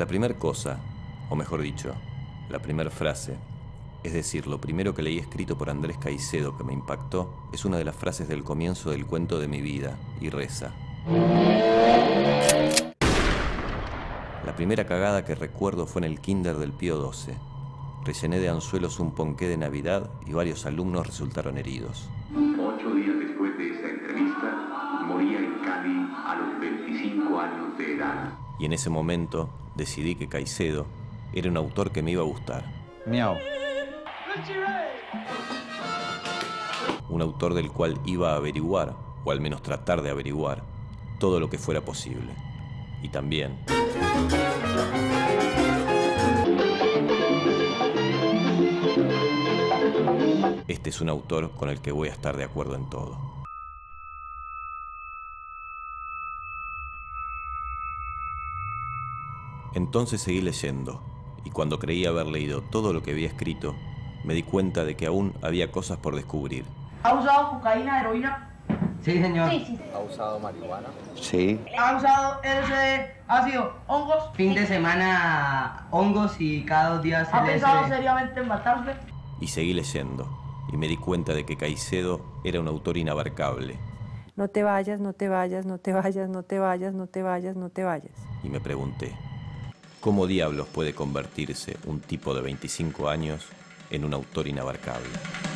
La primera cosa, o mejor dicho, la primera frase, es decir, lo primero que leí escrito por Andrés Caicedo que me impactó, es una de las frases del comienzo del cuento de mi vida, y reza. La primera cagada que recuerdo fue en el kinder del Pío 12. Rellené de anzuelos un ponqué de Navidad y varios alumnos resultaron heridos. Ocho días después de esa entrevista, moría en Cali a los 25 años de edad. Y en ese momento decidí que Caicedo era un autor que me iba a gustar. Miau. Un autor del cual iba a averiguar, o al menos tratar de averiguar, todo lo que fuera posible. Y también... Este es un autor con el que voy a estar de acuerdo en todo. Entonces seguí leyendo, y cuando creí haber leído todo lo que había escrito, me di cuenta de que aún había cosas por descubrir. ¿Ha usado cocaína, heroína? Sí, señor. Sí, sí. ¿Ha usado marihuana? Sí. ¿Ha usado LSD, ácido, hongos? Fin de semana, hongos y cada dos días ¿Ha pensado LSD. seriamente en matarse? Y seguí leyendo, y me di cuenta de que Caicedo era un autor inabarcable, No te vayas, no te vayas, no te vayas, no te vayas, no te vayas, no te vayas. y me pregunté, ¿cómo diablos puede convertirse un tipo de 25 años en un autor inabarcable?